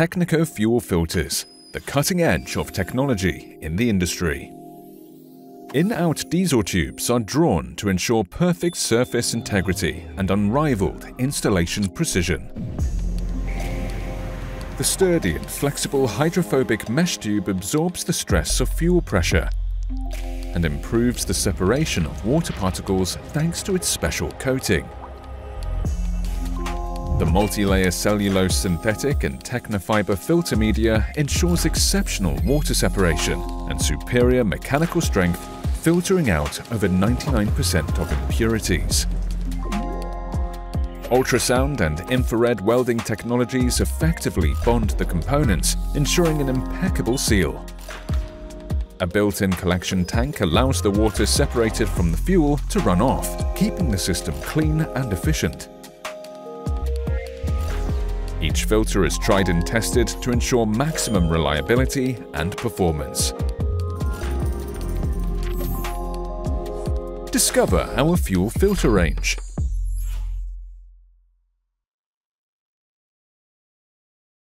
Tecneco Fuel Filters, the cutting edge of technology in the industry. In-out diesel tubes are drawn to ensure perfect surface integrity and unrivaled installation precision. The sturdy and flexible hydrophobic mesh tube absorbs the stress of fuel pressure and improves the separation of water particles thanks to its special coating. The multi-layer cellulose synthetic and Tecnofiber filter media ensures exceptional water separation and superior mechanical strength, filtering out over 99% of impurities. Ultrasound and infrared welding technologies effectively bond the components, ensuring an impeccable seal. A built-in collection tank allows the water separated from the fuel to run off, keeping the system clean and efficient. Each filter is tried and tested to ensure maximum reliability and performance. Discover our fuel filter range